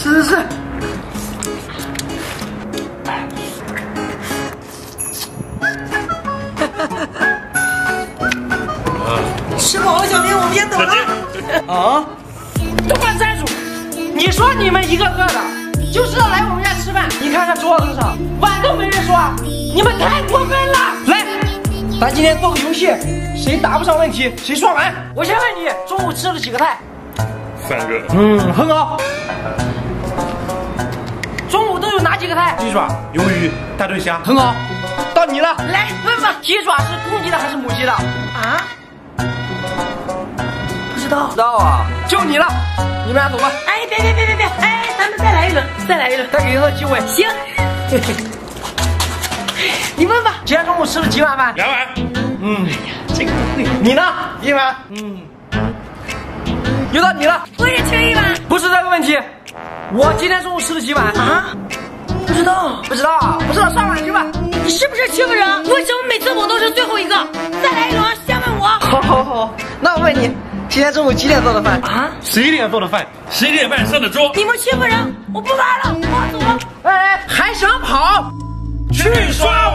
吃吃吃。吃饱了，小明，我们先走了。啊？都管站住！你说你们一个个的，就知道来我们家吃饭。你看看桌子上，碗都没人刷，你们太过分了！来，咱今天做个游戏，谁答不上问题，谁刷碗。我先问你，中午吃了几个菜？三个。嗯，很好。菜？鸡爪、鱿鱼、大对虾。很好。到你了，来问吧。鸡爪是公鸡的还是母鸡的？啊？不知道不知。道啊，就你了，你们俩走吧。哎，别别别别别！哎，咱们再来一轮，再来一轮。再给一个机会。行。你问吧。今天中午吃了几碗饭？两碗。嗯，这个不会。你呢？一碗。嗯。又到你了，我也吃一碗。不是这个问题。我今天中午吃了几碗？啊？不知道。不知道，不知道上碗去吧。你是不是欺负人？为什么每次我都是最后一个？再来一轮，先问我。好好好，那我问你，今天中午几点做的饭？啊？十一点做的饭，十一点半上的桌。你们欺负人，我不玩了，我走了。哎，还想跑？去刷碗。